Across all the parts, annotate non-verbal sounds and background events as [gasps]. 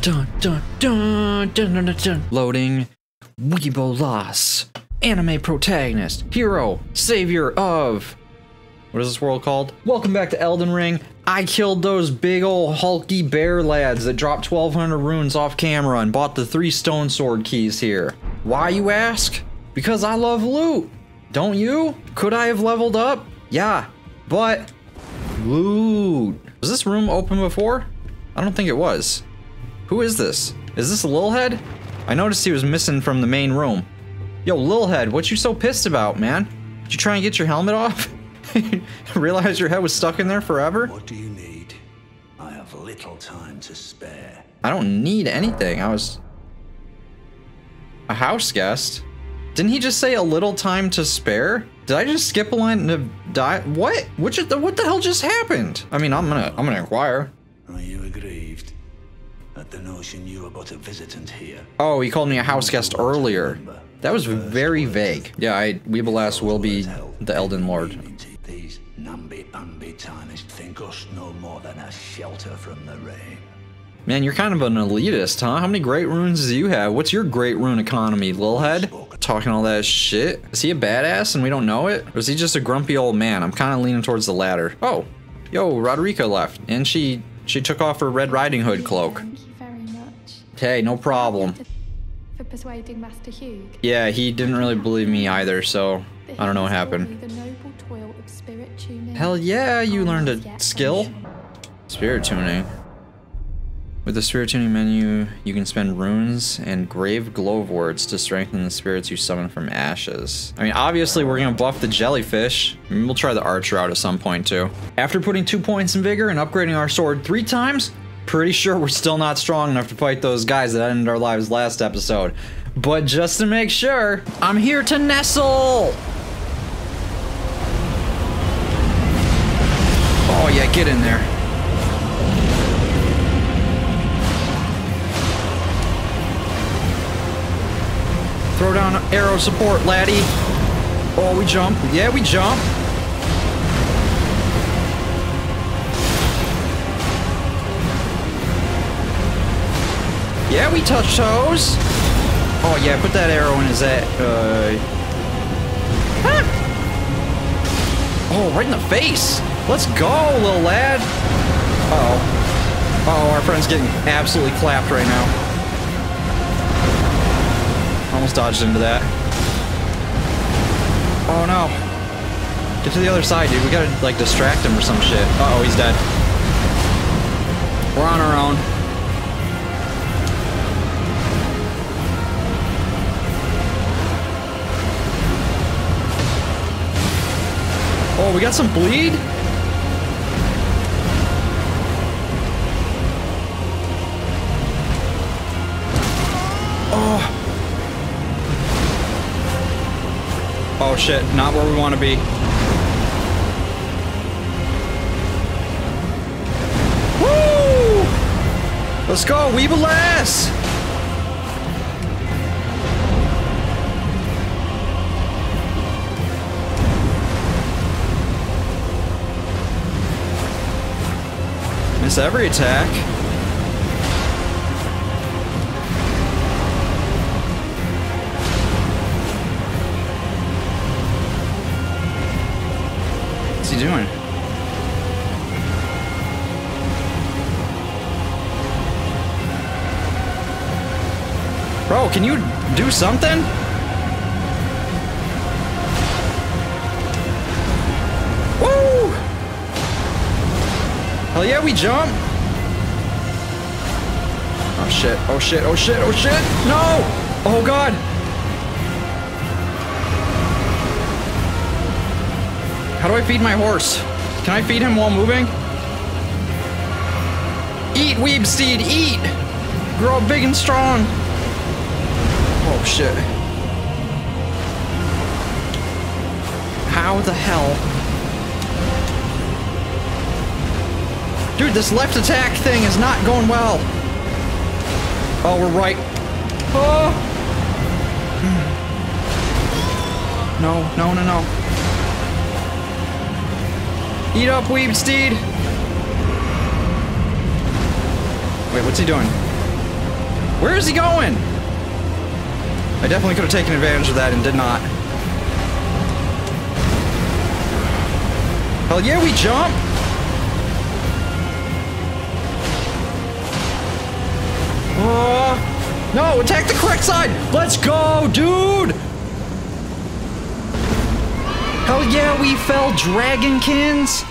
dun, dun, dun, dun, dun, dun, dun. Loading. Weebelass. Anime protagonist. Hero. Savior of. What is this world called? Welcome back to Elden Ring. I killed those big old hulky bear lads that dropped 1200 runes off camera and bought the three stone sword keys here. Why, you ask? Because I love loot. Don't you? Could I have leveled up? Yeah, but loot. Was this room open before? I don't think it was. Who is this? Is this a Lilhead? I noticed he was missing from the main room. Yo, Lilhead, what you so pissed about, man? Did you try and get your helmet off? [laughs] Realize your head was stuck in there forever? What do you need? I have little time to spare. I don't need anything. I was a house guest. Didn't he just say a little time to spare? Did I just skip a line and die? What? What, the, what the hell just happened? I mean, I'm gonna, I'm gonna inquire. Are you aggrieved the notion you are but a visitant here? Oh, he called me a house guest earlier. That was very vague. Yeah, I, Weebelass will be the Elden Lord. These namby-pamby tarnished think us no more than a shelter from the rain. Man, you're kind of an elitist, huh? How many great runes do you have? What's your great rune economy, Lilhead? Talking all that shit? Is he a badass and we don't know it? Or is he just a grumpy old man? I'm kind of leaning towards the latter. Oh, yo, Roderika left. And she she took off her Red Riding Hood cloak. Thank you very much. Hey, no problem. For persuading Master Hewg. Yeah, he didn't really believe me either, so I don't know what happened. The noble toil of spirit tuning. Hell yeah, you learned a skill. Spirit tuning. With the spirit tuning menu, you can spend runes and grave gloveworts to strengthen the spirits you summon from ashes. I mean, obviously we're gonna buff the jellyfish. Maybe we'll try the archer out at some point too. After putting two points in vigor and upgrading our sword three times, pretty sure we're still not strong enough to fight those guys that ended our lives last episode. But just to make sure, I'm here to nestle! Oh yeah, get in there. Throw down arrow support, laddie. Oh, we jump. Yeah, we jump. Yeah, we touch toes. Oh yeah, put that arrow in his head. Uh. Oh, right in the face. Let's go, little lad. Uh oh. Uh oh, our friend's getting absolutely clapped right now. Almost dodged into that. Oh no. Get to the other side, dude. We gotta, like, distract him or some shit. Uh oh, he's dead. We're on our own. Oh, we got some bleed? Oh. Oh shit, not where we want to be. Woo! Let's go, Weebelass! Miss every attack. What's he doing? Bro, can you do something? Hell yeah, we jump! Oh shit, oh shit, oh shit, oh shit! No! Oh god! How do I feed my horse? Can I feed him while moving? Eat, weeb seed, eat! Grow big and strong! Oh shit. How the hell? Dude, this left attack thing is not going well. Oh, we're right. Oh! [sighs] No, no, no, no. Eat up, weeb steed! Wait, what's he doing? Where is he going? I definitely could have taken advantage of that and did not. Hell yeah, we jump! Oh, no, attack the correct side! Let's go, dude! Hell yeah, we fell Dragonkins!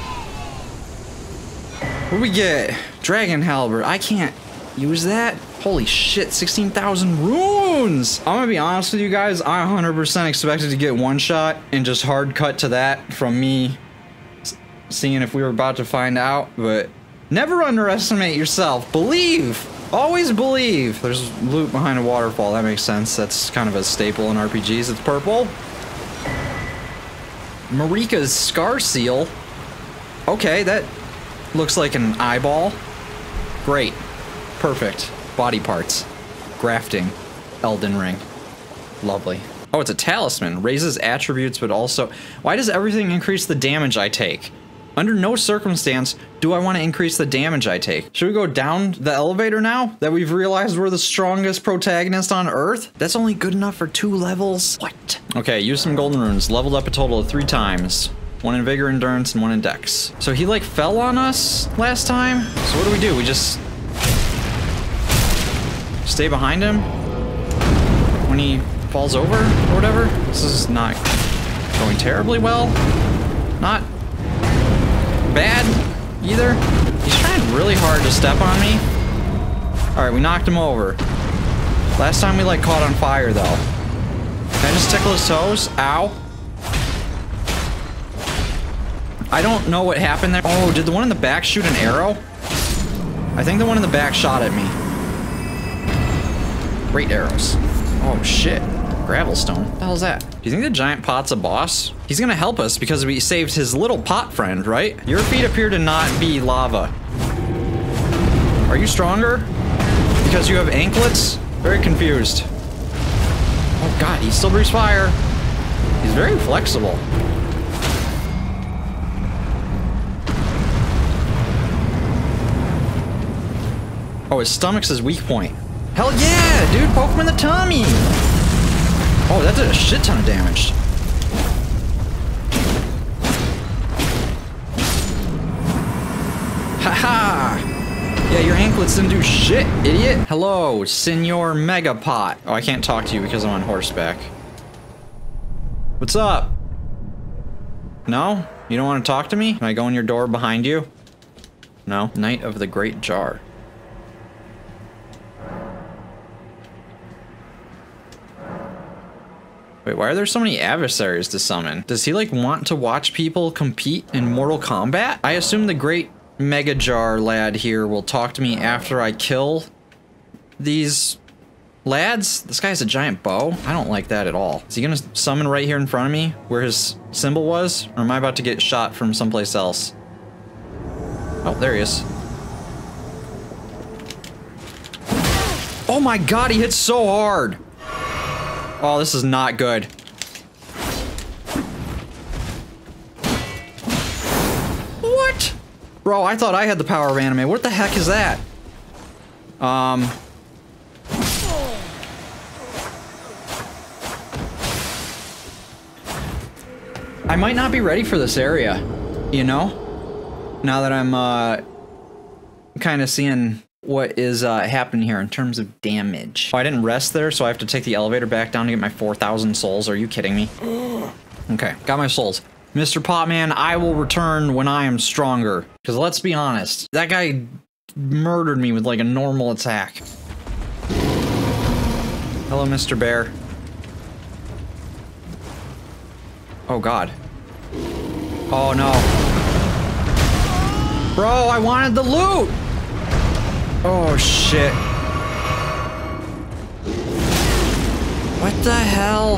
What do we get? Dragon Halberd. I can't use that. Holy shit, 16,000 runes! I'm gonna be honest with you guys, I 100% expected to get one shot and just hard cut to that from me seeing if we were about to find out, but never underestimate yourself. Believe! Always believe! There's loot behind a waterfall, that makes sense. That's kind of a staple in RPGs. It's purple. Marika's Scar Seal. Okay, that looks like an eyeball. Great. Perfect. Body parts. Grafting. Elden Ring. Lovely. Oh, it's a talisman. Raises attributes, but also... Why does everything increase the damage I take? Under no circumstance do I want to increase the damage I take. Should we go down the elevator now? That we've realized we're the strongest protagonist on Earth? That's only good enough for two levels? What? Okay, use some golden runes. Leveled up a total of three times. One in Vigor, Endurance, and one in Dex. So he like fell on us last time? So what do we do? We just... Stay behind him? When he falls over or whatever? This is not going terribly well. Not bad either. He's trying really hard to step on me. Alright, we knocked him over. Last time we like caught on fire though. Can I just tickle his toes? Ow. I don't know what happened there. Oh, did the one in the back shoot an arrow? I think the one in the back shot at me. Great arrows. Oh shit. Gravelstone. What the hell is that? You think the giant pot's a boss? He's gonna help us because we saved his little pot friend, right? Your feet appear to not be lava. Are you stronger? Because you have anklets? Very confused. Oh god, he still breathes fire. He's very flexible. Oh, his stomach's his weak point. Hell yeah, dude, poke him in the tummy! Oh, that did a shit ton of damage. Haha! -ha. Yeah, your anklets didn't do shit, idiot. Hello, Senor Megapot. Oh, I can't talk to you because I'm on horseback. What's up? No? You don't want to talk to me? Can I go in your door behind you? No? Knight of the Great Jar. Wait, why are there so many adversaries to summon? Does he like want to watch people compete in Mortal Kombat? I assume the great Mega Jar lad here will talk to me after I kill these lads. This guy has a giant bow. I don't like that at all. Is he gonna summon right here in front of me where his symbol was? Or am I about to get shot from someplace else? Oh, there he is. Oh my god, he hits so hard! Oh, this is not good. What? Bro, I thought I had the power of anime. What the heck is that? Um... I might not be ready for this area, you know? Now that I'm, uh, kind of seeing what is uh, happening here in terms of damage. Oh, I didn't rest there, so I have to take the elevator back down to get my 4,000 souls. Are you kidding me? [gasps] okay, got my souls. Mr. Potman, I will return when I am stronger. Because let's be honest, that guy murdered me with like a normal attack. Hello, Mr. Bear. Oh, God. Oh, no. Bro, I wanted the loot! Oh, shit. What the hell?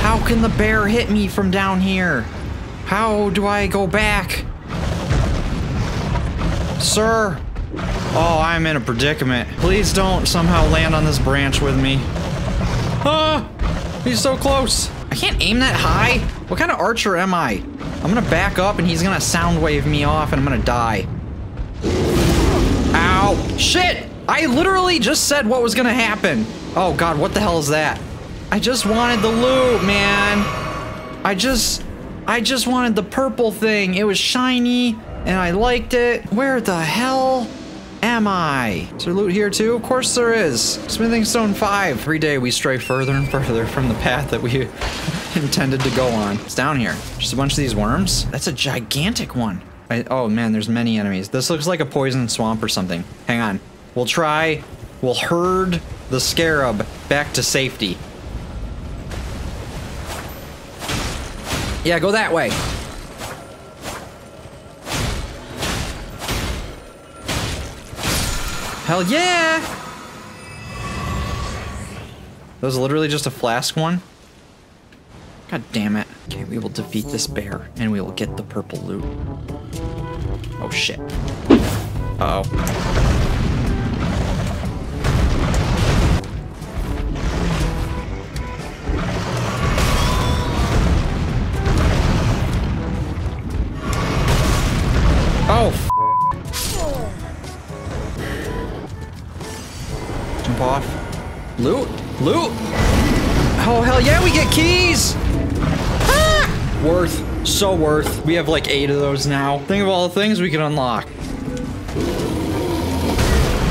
How can the bear hit me from down here? How do I go back? Sir? Oh, I'm in a predicament. Please don't somehow land on this branch with me. Ah! He's so close. I can't aim that high. What kind of archer am I? I'm gonna back up and he's gonna sound wave me off and I'm gonna die. Ow! Shit! I literally just said what was gonna happen. Oh god, what the hell is that? I just wanted the loot, man. I just, I just wanted the purple thing. It was shiny and I liked it. Where the hell am I? Is there loot here too? Of course there is. Smithing Stone 5. Every day we stray further and further from the path that we [laughs] intended to go on. It's down here. Just a bunch of these worms. That's a gigantic one. I, oh man, there's many enemies. This looks like a poison swamp or something. Hang on. We'll try, we'll herd the scarab back to safety. Yeah, go that way. Hell yeah! That was literally just a flask one. God damn it. Okay, we will defeat this bear and we will get the purple loot. Oh shit. Uh oh. Oh, Jump off. Loot! Loot! Oh, hell yeah, we get keys! Ah! Worth. So worth. We have like eight of those now. Think of all the things we can unlock.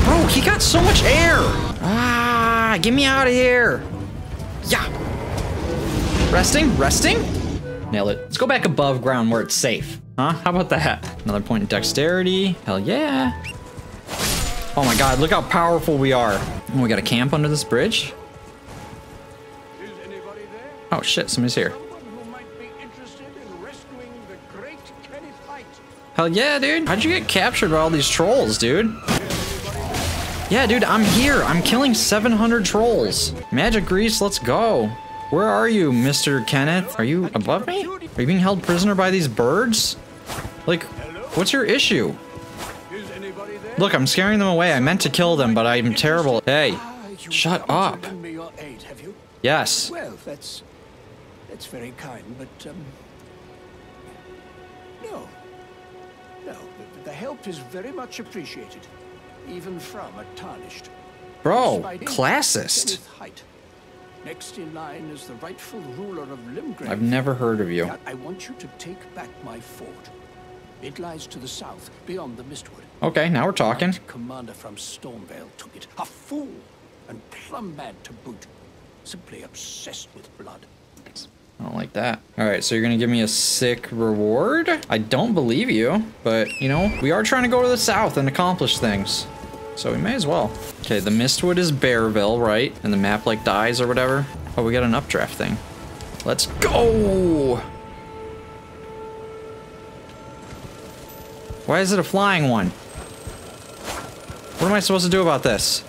Bro, he got so much air! Ah, get me out of here! Yeah! Resting? Resting? Nailed it. Let's go back above ground where it's safe. Huh? How about that? Another point in dexterity. Hell yeah. Oh my god, look how powerful we are. Oh, we got a camp under this bridge? Oh shit, somebody's here. Hell yeah, dude. How'd you get captured by all these trolls, dude? Yeah, dude, I'm here. I'm killing 700 trolls. Magic Grease, let's go. Where are you, Mr. Kenneth? Are you above me? Are you being held prisoner by these birds? Like, what's your issue? Look, I'm scaring them away. I meant to kill them, but I'm terrible. Hey, shut up. Yes. Well, that's that's very kind, but um, help is very much appreciated, even from a tarnished. Bro, classist. Haight. Next in line is the rightful ruler of Limgrave. I've never heard of you. I want you to take back my fort. It lies to the south, beyond the Mistwood. Okay, now we're talking. Commander from Stormveil took it. A fool, and plumb mad to boot. Simply obsessed with blood. I don't like that. All right, so you're gonna give me a sick reward? I don't believe you, but you know, we are trying to go to the south and accomplish things. So we may as well. Okay, the Mistwood is Bearville, right? And the map like dies or whatever. Oh, we got an updraft thing. Let's go! Why is it a flying one? What am I supposed to do about this?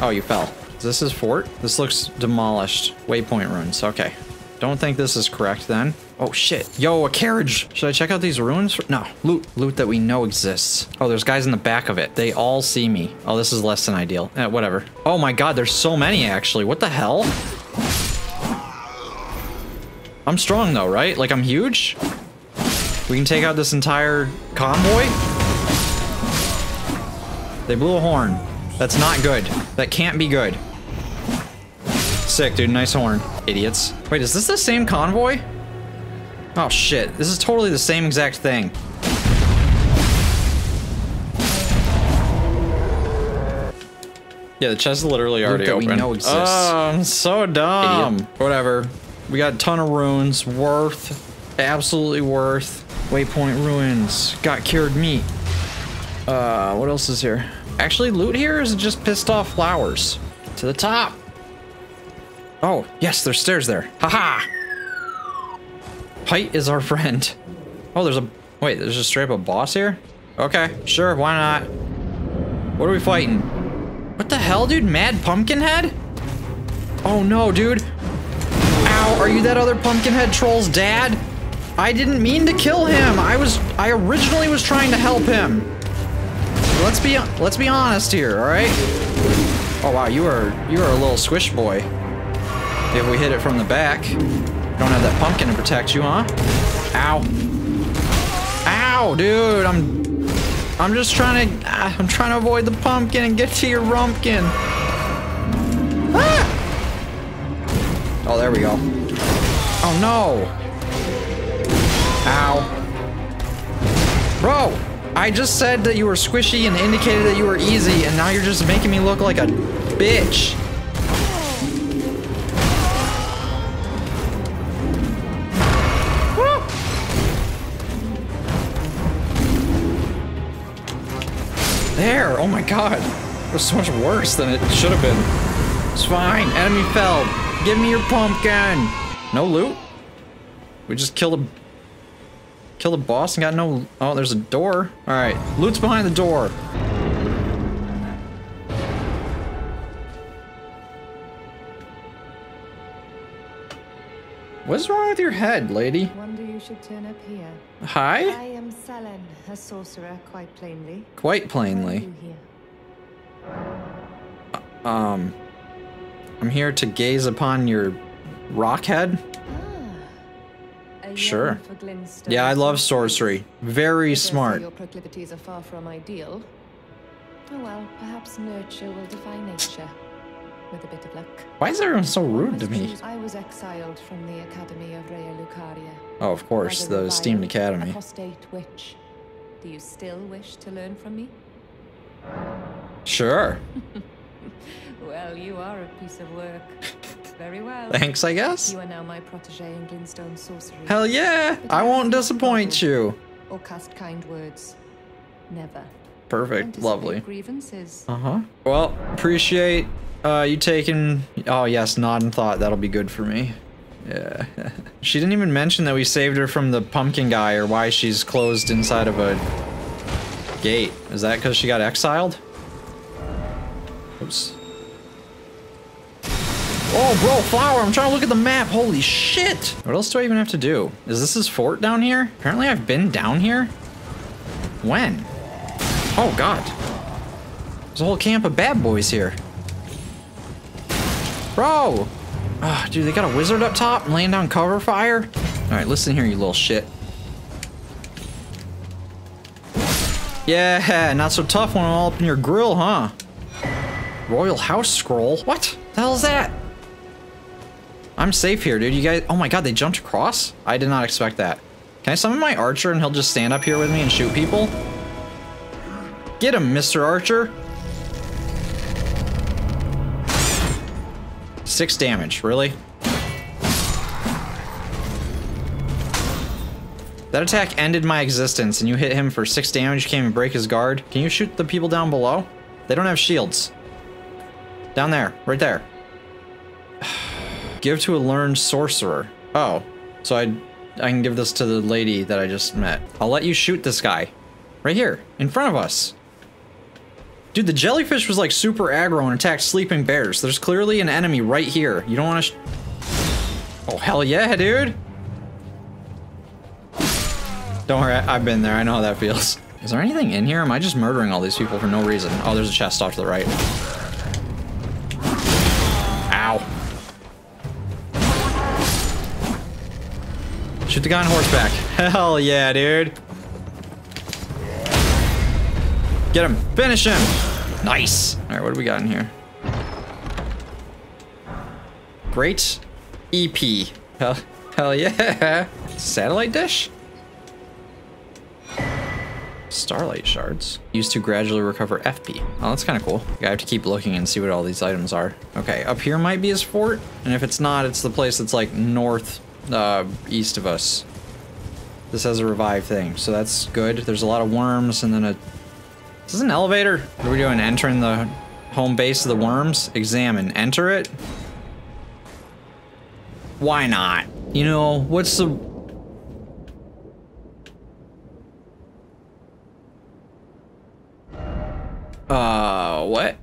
Oh, you fell. Is this his fort? This looks demolished. Waypoint ruins. Okay. Don't think this is correct then. Oh shit. Yo, a carriage. Should I check out these ruins? No. Loot. Loot that we know exists. Oh, there's guys in the back of it. They all see me. Oh, this is less than ideal. Eh, whatever. Oh my god, there's so many actually. What the hell? I'm strong though, right? Like I'm huge? We can take out this entire convoy? They blew a horn. That's not good. That can't be good. Sick, dude. Nice horn. Idiots. Wait, is this the same convoy? Oh, shit. This is totally the same exact thing. Yeah, the chest is literally already that we open. know exists. Oh, I'm so dumb. Idiot. Whatever. We got a ton of runes. Worth. Absolutely worth. Waypoint ruins. Got cured meat. Uh, what else is here? Actually, loot here or is it just pissed off flowers? To the top. Oh, yes, there's stairs there. Haha! Height is our friend. Oh, there's a... Wait, there's just straight up a boss here? Okay, sure, why not? What are we fighting? What the hell, dude? Mad Pumpkinhead? Oh no, dude. Ow, are you that other Pumpkinhead troll's dad? I didn't mean to kill him. I was... I originally was trying to help him. Let's be let's be honest here, all right? Oh wow, you are you are a little squish boy. If we hit it from the back, don't have that pumpkin to protect you, huh? Ow! Ow, dude, I'm I'm just trying to, ah, I'm trying to avoid the pumpkin and get to your rumpkin. Ah! Oh, there we go. Oh no. Ow. Bro, I just said that you were squishy and indicated that you were easy, and now you're just making me look like a bitch. There, oh my god. It was so much worse than it should have been. It's fine, enemy fell. Give me your pumpkin. No loot? We just killed a killed a boss and got no oh there's a door. Alright. Loot's behind the door. What's wrong with your head, lady? Wonder you should turn up here. I am Sellen, a sorcerer, quite plainly. Quite plainly. here? Um I'm here to gaze upon your rock head. Ah, Sure. yearn for glintstone Yeah, I love sorcery. Very smart. Your proclivities are far from ideal. Oh well, perhaps nurture will defy nature. With a bit of luck. Why is everyone so rude to me? I was exiled from the Academy of Raya Lucaria. Oh, of course, the esteemed academy. Apostate witch. Do you still wish to learn from me? Sure. [laughs] Well, you are a piece of work. Very well. Thanks, I guess. You are now my protege in Glintstone sorcery. Hell yeah! But I I won't disappoint you. Or cast kind words. Never. Perfect. Lovely. Grievances. Uh huh. Well, appreciate uh, you taking. Oh yes, nod and thought. That'll be good for me. Yeah. [laughs] she didn't even mention that we saved her from the pumpkin guy or why she's closed inside of a gate. Is that because she got exiled? Oops. Oh, bro, flower! I'm trying to look at the map. Holy shit! What else do I even have to do? Is this his fort down here? Apparently, I've been down here. When? Oh God. There's a whole camp of bad boys here. Bro! Ah, dude, they got a wizard up top and laying down cover fire? Alright, listen here, you little shit. Yeah, [laughs] not so tough when I'm all up in your grill, huh? Royal House Scroll? What? The hell is that? I'm safe here, dude. You guys- Oh my god, they jumped across? I did not expect that. Can I summon my archer and he'll just stand up here with me and shoot people? Get him, Mr. Archer. Six damage, really? That attack ended my existence and you hit him for six damage, can't even break his guard. Can you shoot the people down below? They don't have shields. Down there, right there. [sighs] give to a learned sorcerer. Oh, so I, I can give this to the lady that I just met. I'll let you shoot this guy. Right here, in front of us. Dude, the jellyfish was like super aggro and attacked sleeping bears. There's clearly an enemy right here. You don't want to Oh, hell yeah, dude. Don't worry, I've been there. I know how that feels. [laughs] Is there anything in here? Am I just murdering all these people for no reason? Oh, there's a chest off to the right. Ow. Shoot the guy on horseback. [laughs] Hell yeah, dude. Get him. Finish him. Nice. All right, what do we got in here? Great EP. Hell, hell yeah. Satellite dish? Starlight shards. Used to gradually recover FP. Oh, that's kind of cool. I have to keep looking and see what all these items are. Okay, up here might be his fort. And if it's not, it's the place that's like north, uh, east of us. This has a revive thing, so that's good. There's a lot of worms and then a... Is this an elevator? What are we doing? Entering the home base of the worms? Examine. Enter it? Why not? You know, what's the... Uh, what?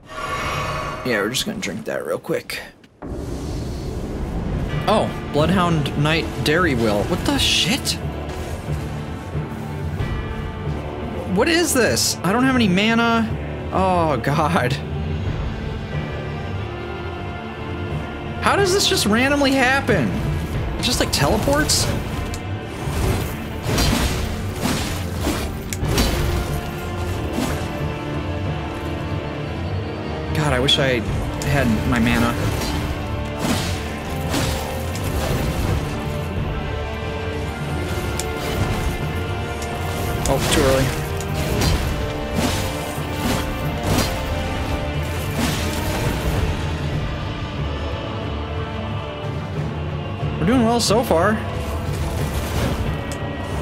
Yeah, we're just gonna drink that real quick. Oh, Bloodhound Knight Darriwil. What the shit? What is this? I don't have any mana. Oh, God. How does this just randomly happen? It just like teleports? God, I wish I had my mana. Oh, too early. We're doing well so far.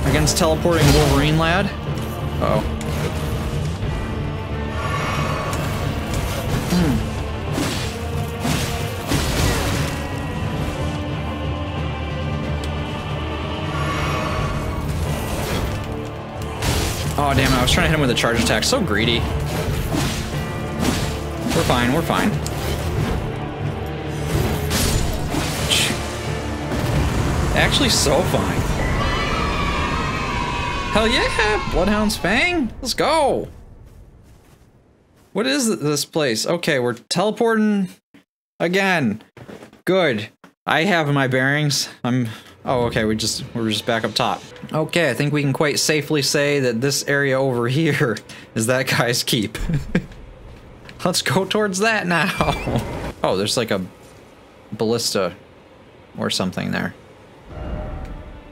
Against teleporting Wolverine lad. Uh oh. Oh, damn. I was trying to hit him with a charge attack. So greedy. We're fine. We're fine. Actually, so fine. Hell yeah! Bloodhound's Fang! Let's go! What is this place? Okay, we're teleporting again. Good. I have my bearings. I'm Oh, okay, we just we're just back up top. Okay, I think we can quite safely say that this area over [laughs] here is that guy's keep. [laughs] Let's go towards that now. [laughs] Oh, there's like a ballista or something there.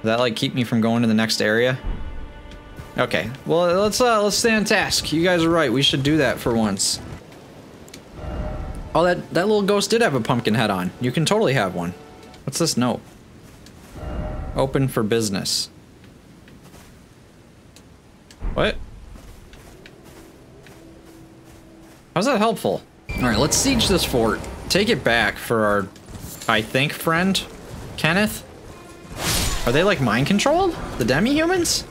Does that like keep me from going to the next area? Okay, well let's uh let's stay on task. You guys are right. We should do that for once. Oh, that that little ghost did have a pumpkin head on. You can totally have one. What's this note? Open for business. What? How's that helpful? Alright, let's siege this fort. Take it back for our, I think, friend, Kenneth? Are they like mind controlled? The demi-humans?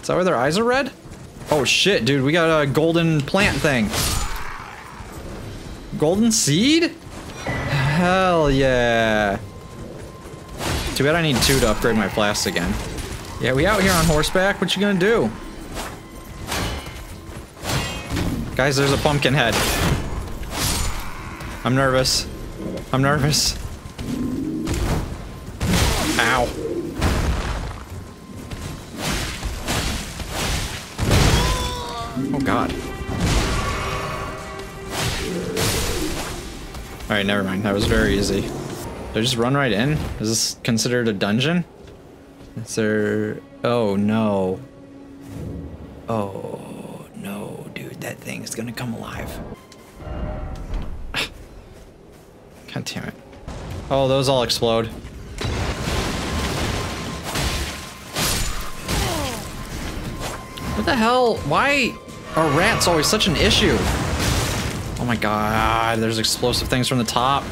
Is that why their eyes are red? Oh shit, dude, we got a golden plant thing. Golden seed? Hell yeah. Too bad I need two to upgrade my flasks again. Yeah, we out here on horseback. What you gonna do? Guys, there's a pumpkin head. I'm nervous. I'm nervous. Alright, never mind. That was very easy. Did I just run right in? Is this considered a dungeon? Is there... Oh, no. Oh, no, dude. That thing is gonna come alive. [sighs] God damn it. Oh, those all explode. What the hell? Why are rats always such an issue? Oh my god, there's explosive things from the top.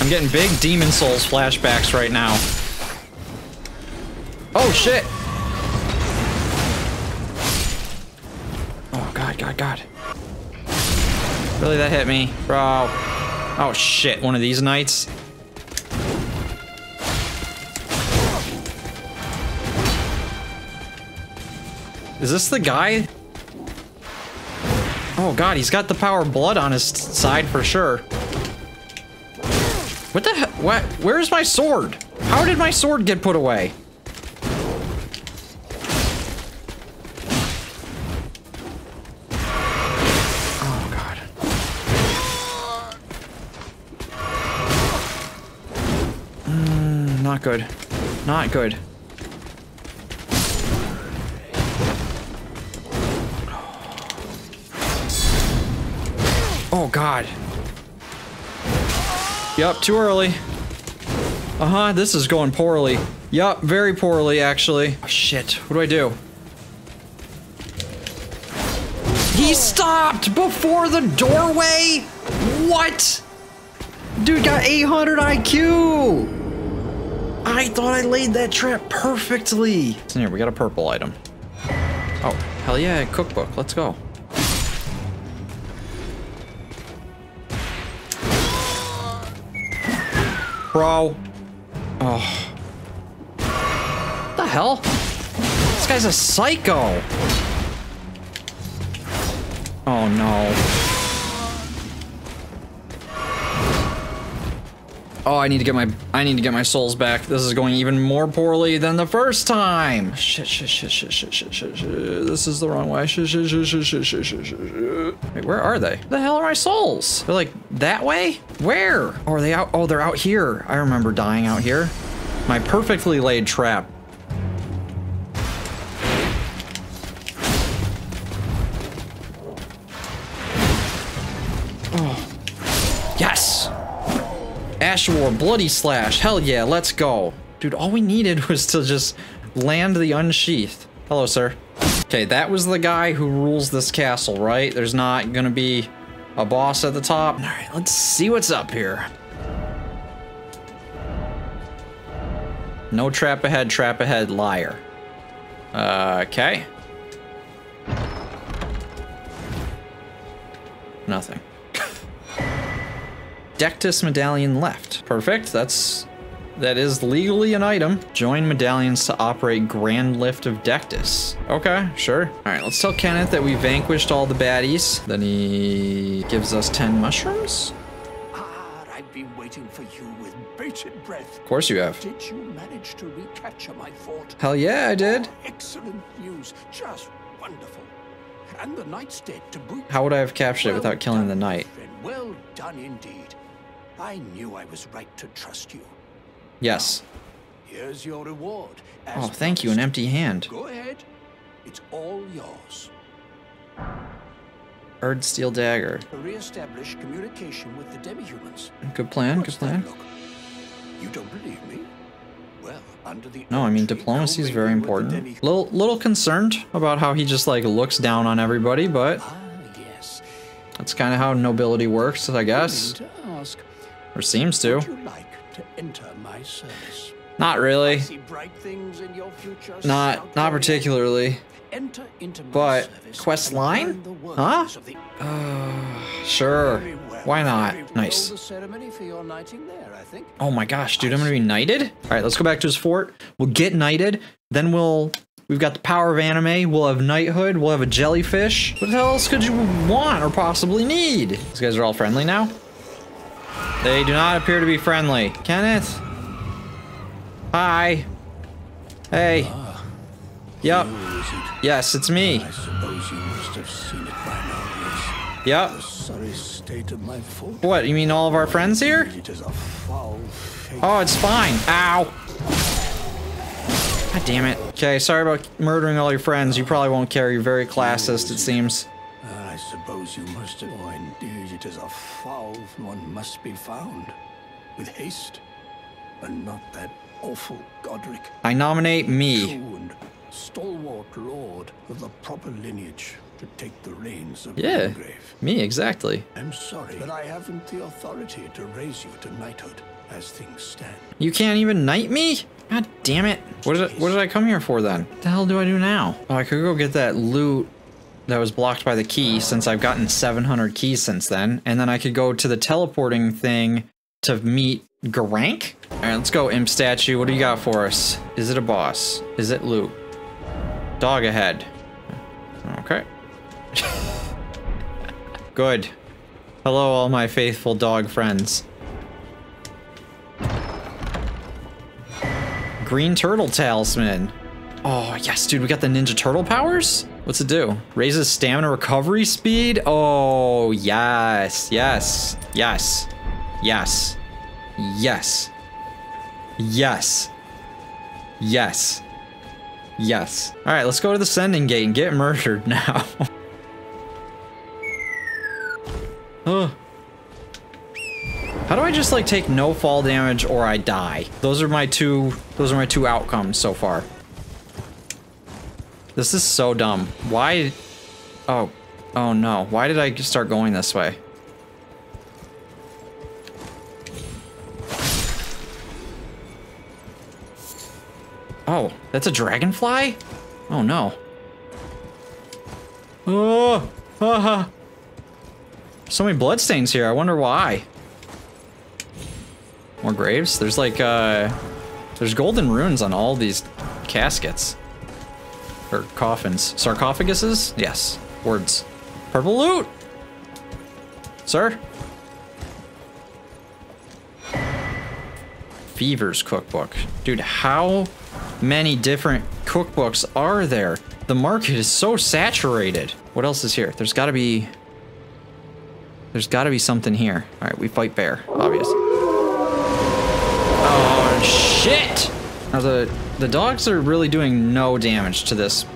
I'm getting big Demon Souls flashbacks right now. Oh shit! Oh god, god, god. Really, that hit me? Bro. Oh shit, one of these knights? Is this the guy? Oh god, he's got the power blood on his side for sure. What the heck? What? Where's my sword? How did my sword get put away? Oh god. Mm, not good. Not good. God. Yup, too early. Uh-huh, this is going poorly. Yup, very poorly, actually. Oh, shit, what do I do? He stopped before the doorway? What? Dude got 800 IQ! I thought I laid that trap perfectly. Here, we got a purple item. Oh, hell yeah, cookbook, let's go. Bro. Oh. What the hell? This guy's a psycho. Oh no. Oh, I need to get my I need to get my souls back. This is going even more poorly than the first time. Shit, shit, shit, shit, shit, shit, shit, shit. This is the wrong way. Shit, shit, shit, shit, shit, shit, shit, shit. Wait, where are they? The hell are my souls? They're like that way? Where? Oh, are they out? Oh, they're out here. I remember dying out here. My perfectly laid trap. Oh. Yes! Ash War, Bloody Slash, hell yeah, let's go. Dude, all we needed [laughs] was to just land the Unsheathed. Hello, sir. Okay, that was the guy who rules this castle, right? There's not gonna be a boss at the top. All right, let's see what's up here. No trap ahead, trap ahead, liar. Uh, okay. Nothing. [laughs] Dectus medallion left. Perfect. That's that is legally an item. Join medallions to operate Grand Lift of Dectus. Okay, sure. All right, let's tell Kenneth that we vanquished all the baddies. Then he gives us 10 mushrooms. Ah, I've been waiting for you with bated breath. Of course you have. Did you manage to recapture my fort? Hell yeah, I did. Excellent news. Just wonderful. And the knight's dead to boot. How would I have captured it without killing done, the knight? friend. Well done indeed. I knew I was right to trust you. Yes. Here's your reward. Oh, thank you, an empty hand. Go ahead. It's all yours. Erd steel dagger. Re-establish communication with the demi-humans. Good plan, good plan. look? You don't believe me? Well, under the No, I mean diplomacy is very raiding with the important. Little little concerned about how he just like looks down on everybody, but Ah, yes. that's kind of how nobility works, I guess, ask, or seems to. like to enter my service? Not really. see bright things in your future. Not not particularly. Enter into my But quest line? Huh? the- [sighs] Sure. Well, Why not? Nice. The ceremony for your knighting there, Oh my gosh, dude, I'm gonna be knighted? All right, let's go back to his fort. We'll get knighted. Then we'll, we've got the power of anime. We'll have knighthood. We'll have a jellyfish. What the hell else could you want or possibly need? These guys are all friendly now? They do not appear to be friendly. Kenneth? Hi. Hey. Ah, yep. It? Yes, it's me. I suppose you must have seen it by now, yes. Yep. The sorry state of my. What, you mean all of our friends here? It is a foul fate. Oh, it's fine. Ow. God damn it. Okay, sorry about murdering all your friends. You probably won't care. You're very classist, it seems. I suppose you must have. Oh, indeed, it is a foul one must be found. With haste. And not that awful Godrick. I nominate me. True stalwart lord of the proper lineage to take the reins of Yeah, Grave. me, exactly. I'm sorry, but I haven't the authority to raise you to knighthood as things stand. You can't even knight me? God damn it. What did, I, what did I come here for then? What the hell do I do now? Oh, I could go get that loot that was blocked by the key since I've gotten 700 keys since then. And then I could go to the teleporting thing to meet Garank? All right, let's go, Imp Statue. What do you got for us? Is it a boss? Is it loot? Dog ahead. Okay. [laughs] Good. Hello, all my faithful dog friends. Green Turtle Talisman. Oh, yes, dude, we got the Ninja Turtle powers? What's it do? Raises stamina recovery speed? Oh, yes, yes, yes, yes, yes, yes, yes, yes. All right, let's go to the Sending Gate and get murdered [laughs] now. Ugh. How do I just like take no fall damage or I die? Those are my two those are my two outcomes so far. This is so dumb. Why Oh. Oh no. Why did I start going this way? Oh, that's a dragonfly? Oh no. Oh, [laughs] ah, so many bloodstains here. I wonder why. More graves? There's like, uh... There's golden runes on all these caskets. Or coffins. Sarcophaguses? Yes. Words. Purple loot! Sir? Fevor's cookbook. Dude, how many different cookbooks are there? The market is so saturated. What else is here? There's gotta be... There's gotta be something here. Alright, we fight bear, obvious. Oh, shit! Now the, the dogs are really doing no damage to this,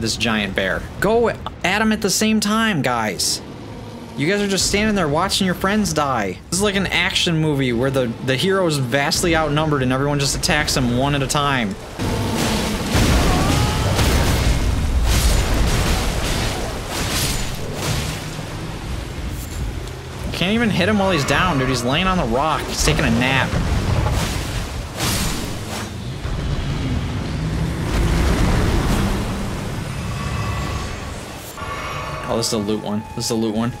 this giant bear. Go at him at the same time, guys. You guys are just standing there watching your friends die. This is like an action movie where the, the hero is vastly outnumbered and everyone just attacks him one at a time. Can't even hit him while he's down, dude. He's laying on the rock. He's taking a nap. This is a loot one. This is a loot one.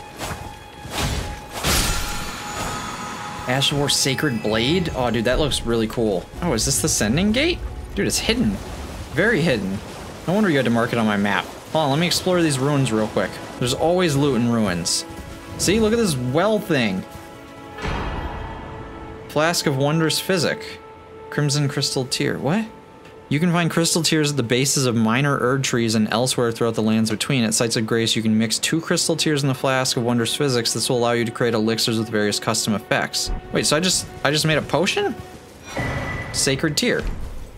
Ash War Sacred Blade? Oh, dude, that looks really cool. Oh, is this the Sending Gate? Dude, it's hidden. Very hidden. No wonder you had to mark it on my map. Hold on, let me explore these ruins real quick. There's always loot in ruins. See, look at this well thing. Flask of Wondrous Physic. Crimson Crystal Tear. What? You can find crystal tears at the bases of minor Erd trees and elsewhere throughout the lands between. At Sites of Grace, you can mix two crystal tears in the flask of Wondrous Physics. This will allow you to create elixirs with various custom effects. Wait, so I just I just made a potion? Sacred Tear.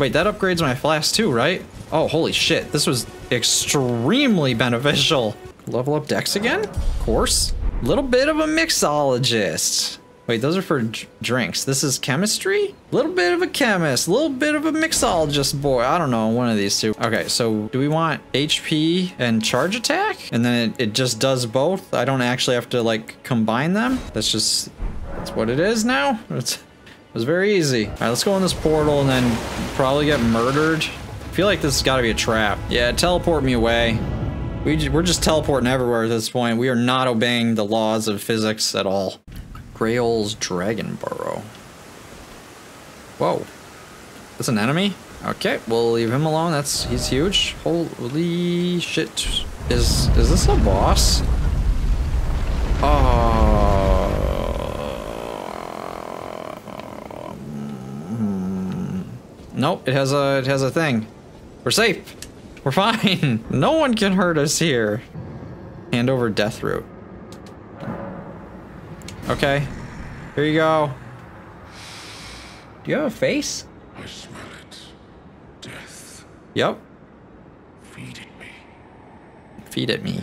Wait, that upgrades my flask too, right? Oh, holy shit. This was extremely beneficial. Level up Dex again? Of course. Little bit of a mixologist. Wait, those are for drinks. This is chemistry? A Little bit of a chemist, a little bit of a mixologist boy. I don't know, one of these two. Okay, so do we want HP and charge attack? And then it, it just does both? I don't actually have to like combine them? That's just, that's what it is now? It's, it was very easy. All right, let's go in this portal and then probably get murdered. I feel like this has got to be a trap. Yeah, teleport me away. We, we're just teleporting everywhere at this point. We are not obeying the laws of physics at all. Greyoll's Dragonbarrow. Whoa. That's an enemy? Okay, we'll leave him alone. That's he's huge. Holy shit. Is is this a boss? Oh. Nope, it has a it has a thing. We're safe. We're [laughs] fine. No one can hurt us here. Hand over death root. Okay. Here you go. Do you have a face? I smell it. Death. Yep. Feed it me. Feed it me.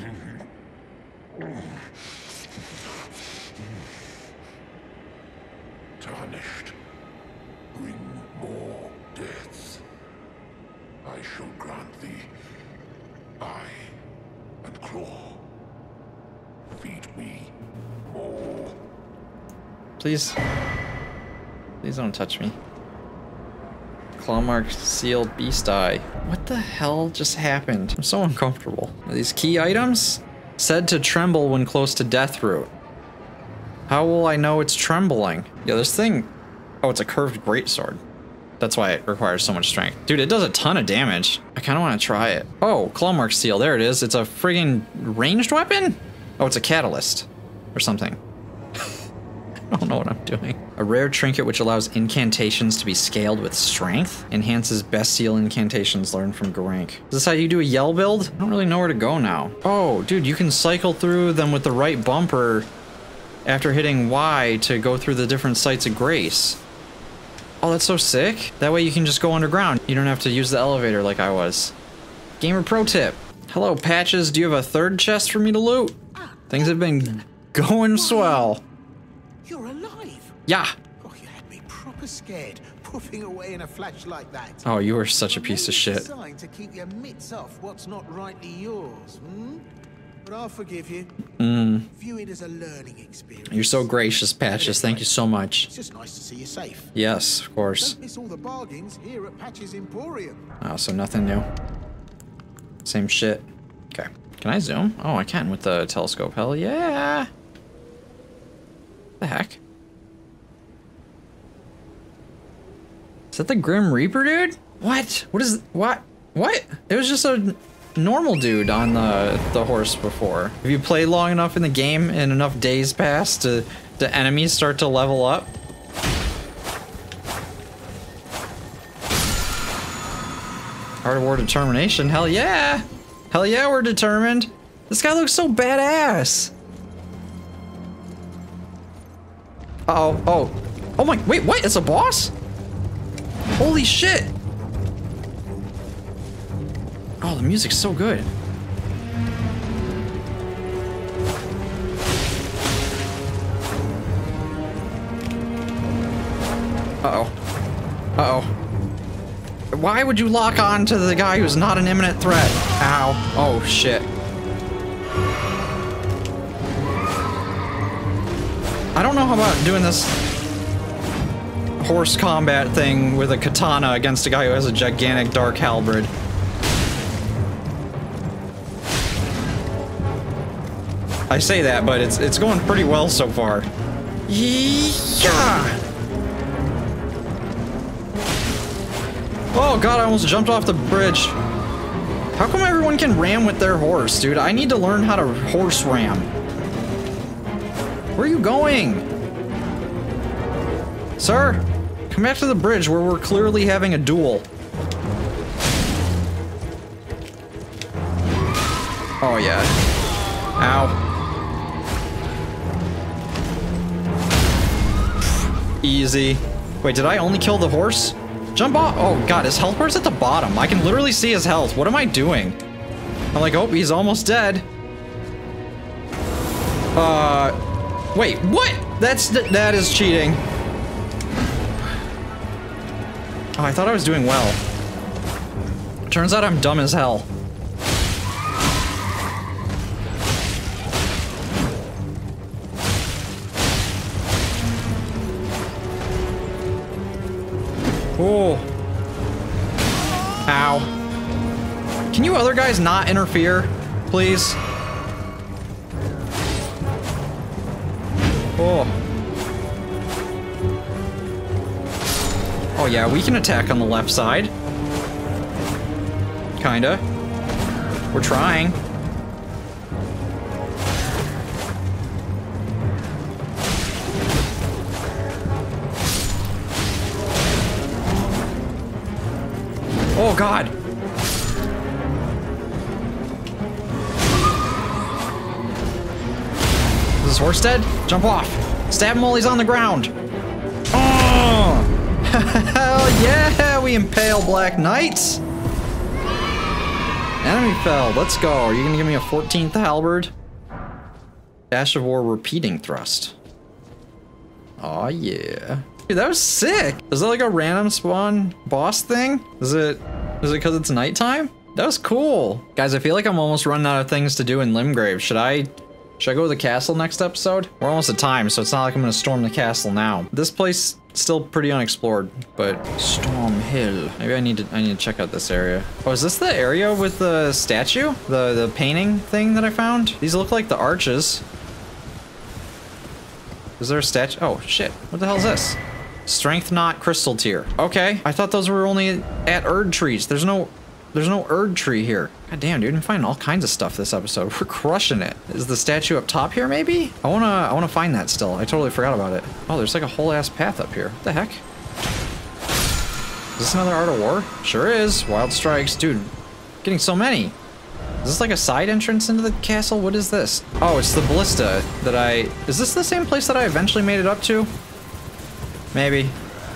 Please. Please don't touch me. Clawmark sealed beast eye. What the hell just happened? I'm so uncomfortable. Are these key items? Said to tremble when close to death root. How will I know it's trembling? Yeah, this thing... Oh, it's a curved greatsword. That's why it requires so much strength. Dude, it does a ton of damage. I kind of want to try it. Oh, Clawmark Seal. There it is. It's a friggin' ranged weapon? Oh, it's a catalyst. Or something. [laughs] I don't know what I'm doing. A rare trinket which allows incantations to be scaled with strength. Enhances bestial incantations learned from Gurranq. Is this how you do a yell build? I don't really know where to go now. Oh, dude, you can cycle through them with the right bumper after hitting Y to go through the different sites of grace. Oh, that's so sick. That way you can just go underground. You don't have to use the elevator like I was. Gamer pro tip. Hello, Patches. Do you have a third chest for me to loot? Things have been going swell. Yeah. Oh, you had me proper scared, puffing away in a flash like that. Oh, you are such a piece of shit. Designed to keep your mitts off what's not rightly yours, hmm? But I'll forgive you. Mm, View it as a learning experience. you're so gracious, Patches. Thank you so much. It's just nice to see you safe. Yes, of course. Don't miss all the bargains here at Patches Emporium. Oh, so nothing new. Same shit. Okay. Can I zoom? Oh, I can with the telescope. Hell yeah. The heck? Is that the Grim Reaper dude? What? What is, what? What? It was just a normal dude on the, the horse before. Have you played long enough in the game and enough days pass to the enemies start to level up, Hard war determination. Hell yeah! Hell yeah, we're determined. This guy looks so badass. Uh oh, oh. Oh my, wait, what? It's a boss? Holy shit. Oh, the music's so good. Uh-oh. Uh-oh. Why would you lock on to the guy who's not an imminent threat? Ow. Oh, shit. I don't know how about doing this horse combat thing with a katana against a guy who has a gigantic dark halberd. I say that, but it's it's going pretty well so far. Yeah. Oh god, I almost jumped off the bridge. How come everyone can ram with their horse, dude? I need to learn how to horse ram. Where are you going? Sir, come back to the bridge where we're clearly having a duel. Oh yeah. Ow. Easy. Wait, did I only kill the horse? Jump off! Oh god, his health bar's at the bottom. I can literally see his health. What am I doing? I'm like, oh, he's almost dead. Uh, wait, what? That's that is cheating. Oh, I thought I was doing well. Turns out I'm dumb as hell. Oh. Ow. Can you other guys not interfere, please? Oh. Oh yeah, we can attack on the left side. Kinda. We're trying. Oh god! Is this horse dead? Jump off! Stab him while he's on the ground! Hell yeah! We impale Black Knights! Enemy fell. Let's go. Are you gonna give me a 14th halberd? Ash of War repeating thrust. Oh yeah. Dude, that was sick. Is that like a random spawn boss thing? Is it is it because it's nighttime? That was cool. Guys, I feel like I'm almost running out of things to do in Limgrave. Should I should I go to the castle next episode? We're almost at time, so it's not like I'm gonna storm the castle now. This place still pretty unexplored, but Stormhill. Maybe I need to I need to check out this area. Oh, is this the area with the statue? The the painting thing that I found? These look like the arches. Is there a statue? Oh shit. What the hell is this? Strength knot crystal tear. Okay. I thought those were only at Erd trees. There's no there's no Erd tree here. God damn, dude, I'm finding all kinds of stuff this episode. [laughs] We're crushing it. Is the statue up top here, maybe? I wanna I wanna find that still. I totally forgot about it. Oh, there's like a whole ass path up here. What the heck? Is this another Art of War? Sure is. Wild Strikes. Dude, getting so many. Is this like a side entrance into the castle? What is this? Oh, it's the ballista that I... Is this the same place that I eventually made it up to? Maybe.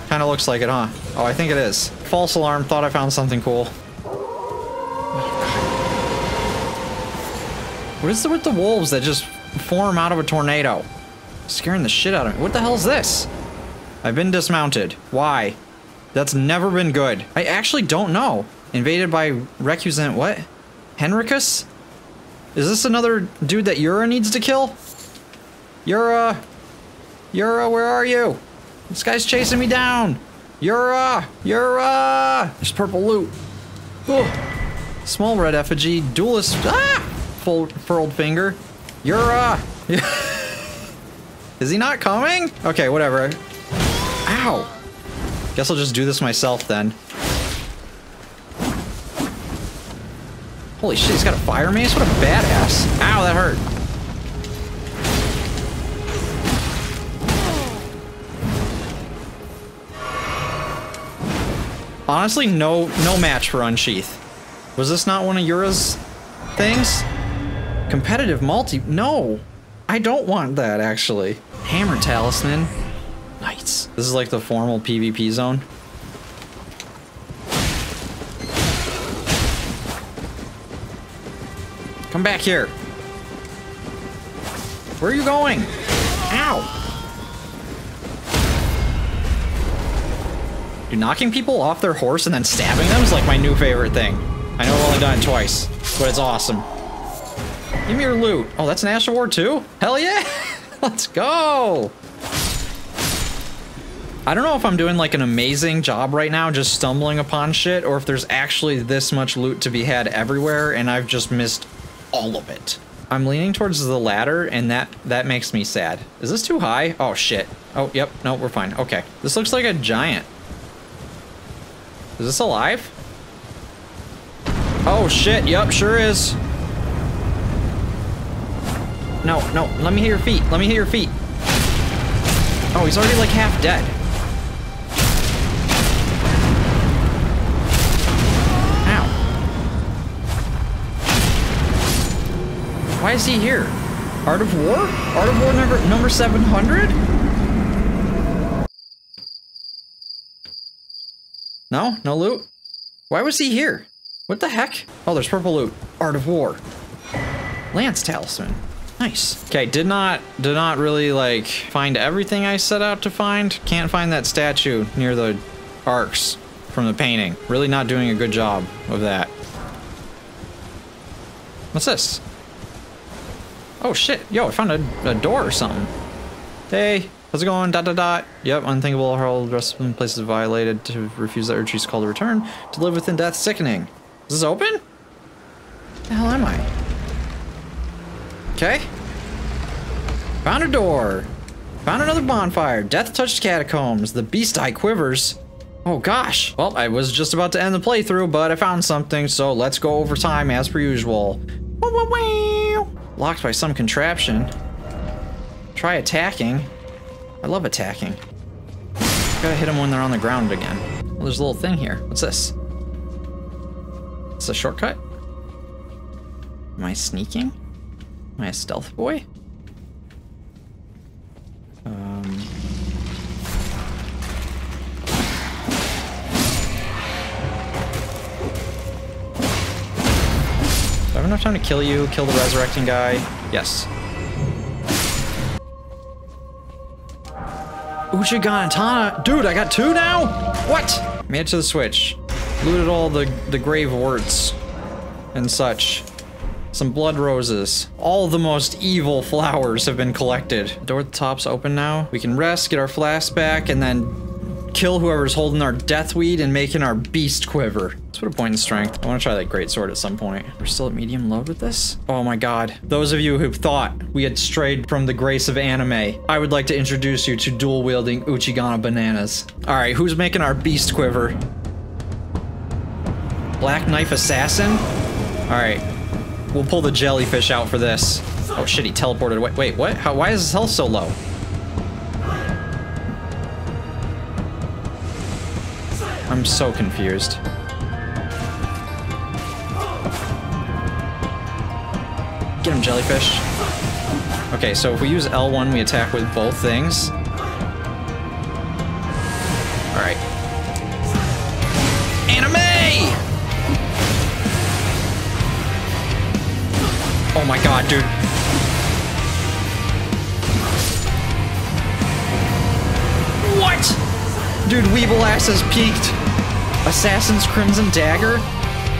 Kind of looks like it, huh? Oh, I think it is. False alarm. Thought I found something cool. What is it with the wolves that just form out of a tornado? Scaring the shit out of me. What the hell is this? I've been dismounted. Why? That's never been good. I actually don't know. Invaded by recusant what? Henricus? Is this another dude that Yura needs to kill? Yura! Yura, where are you? This guy's chasing me down! Yura! Yura! There's purple loot. Oh. Small red effigy, duelist. Ah! Full furled finger. Yura! Uh, [laughs] is he not coming? Okay, whatever. Ow! Guess I'll just do this myself then. Holy shit, he's got a fire mace? What a badass. Ow, that hurt. Honestly, no no match for Unsheath. Was this not one of Yura's things? Competitive multi? No. I don't want that, actually. Hammer Talisman. Nice. This is like the formal PvP zone. Come back here. Where are you going? Ow! Dude, knocking people off their horse and then stabbing them is like my new favorite thing. I know I've only done it twice, but it's awesome. Give me your loot. Oh, that's an Ash War too? Hell yeah! [laughs] Let's go! I don't know if I'm doing like an amazing job right now just stumbling upon shit or if there's actually this much loot to be had everywhere and I've just missed all of it. I'm leaning towards the ladder and that that makes me sad. Is this too high? Oh shit. Oh, yep. No, we're fine. Okay. This looks like a giant. Is this alive? Oh shit, yep, sure is. No, no, let me hear your feet. Let me hear your feet. Oh, he's already like half dead. Ow. Why is he here? Art of War? Art of War number number 700? No? No loot? Why was he here? What the heck? Oh, there's purple loot. Art of War. Lance Talisman. Nice. Okay, did not did not really like find everything I set out to find. Can't find that statue near the arcs from the painting. Really not doing a good job of that. What's this? Oh shit, yo, I found a, a door or something. Hey, how's it going? Dot dot dot. Yep, unthinkable hurl rest in places violated to refuse the urge's call to return. To live within death sickening. Is this open? The hell am I? Okay. Found a door. Found another bonfire. Deathtouched Catacombs. The beast eye quivers. Oh gosh. Well, I was just about to end the playthrough, but I found something, so let's go over time as per usual. Locked by some contraption. Try attacking. I love attacking. Gotta hit them when they're on the ground again. Well, there's a little thing here. What's this? It's a shortcut? Am I sneaking? Am I a stealth boy? Um... Do I have enough time to kill you, kill the resurrecting guy? Yes. Uchigatana. Dude, I got two now? What? Made it to the switch. Looted all the, the grave worts and such. Some blood roses. All the most evil flowers have been collected. Door at the top's open now. We can rest, get our flask back, and then kill whoever's holding our death weed and making our beast quiver. Let's put a point in strength. I want to try that great sword at some point. We're still at medium low with this? Oh my god. Those of you who thought we had strayed from the grace of anime, I would like to introduce you to dual-wielding Uchigana bananas. Alright, who's making our beast quiver? Black Knife Assassin? Alright. We'll pull the jellyfish out for this. Oh shit, he teleported away. Wait, what? How, why is his health so low? I'm so confused. Get him, jellyfish. Okay, so if we use L1, we attack with both things. Dude, Weebelass has peaked. Assassin's Crimson Dagger?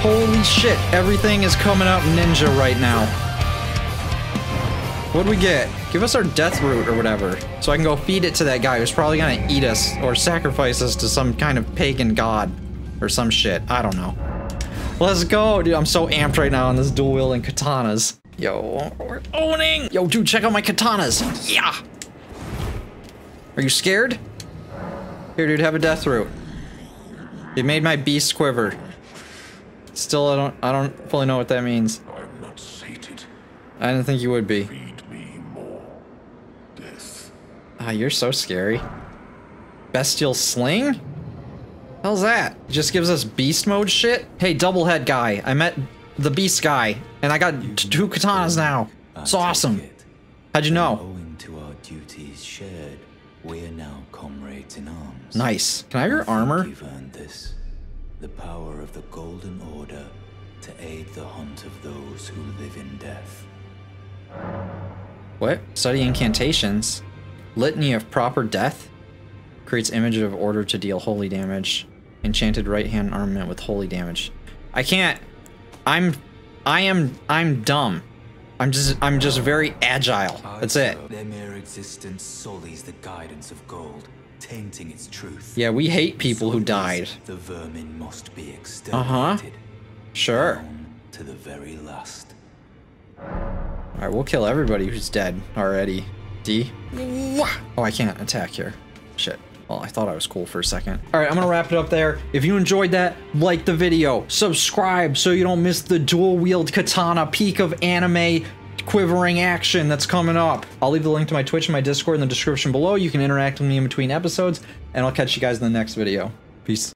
Holy shit, everything is coming up ninja right now. What do we get? Give us our death root or whatever, so I can go feed it to that guy who's probably gonna eat us or sacrifice us to some kind of pagan god or some shit. I don't know. Let's go, dude. I'm so amped right now on this dual wielding katanas. Yo, we're owning. Yo, dude, check out my katanas. Yeah. Are you scared? Here, dude, have a death root. It made my beast quiver. Still, I don't, I don't fully know what that means. I'm not sated. I didn't think you would be. Feed me more death. Ah, you're so scary. Bestial sling? How's that? Just gives us beast mode shit? Hey, double head guy. I met the beast guy, and I got two katanas now. It's awesome. How'd you know? Nice. Can I have your armor? You've earned this. The power of the Golden Order to aid the hunt of those who live in death. What? Study incantations. Litany of proper death. Creates image of order to deal holy damage. Enchanted right hand armament with holy damage. I can't. I'm. I am. I'm dumb. I'm just. I'm just very agile. That's it. Their mere existence sullies the guidance of gold, tainting its truth. Yeah, we hate people who died. The vermin must be Uh huh. exterminated. Sure. To the very last. Alright, we'll kill everybody who's dead already. D. Oh, I can't attack here. Shit. Well, I thought I was cool for a second. Alright, I'm gonna wrap it up there. If you enjoyed that, like the video, subscribe so you don't miss the dual wield katana peak of anime quivering action that's coming up. I'll leave the link to my Twitch and my Discord in the description below. You can interact with me in between episodes, and I'll catch you guys in the next video. Peace.